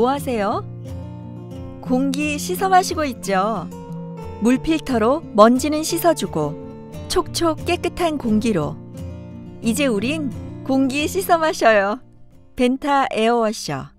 뭐 하세요? 공기 씻어 마시고 있죠. 물 필터로 먼지는 씻어주고 촉촉 깨끗한 공기로 이제 우린 공기 씻어 마셔요. 벤타 에어워셔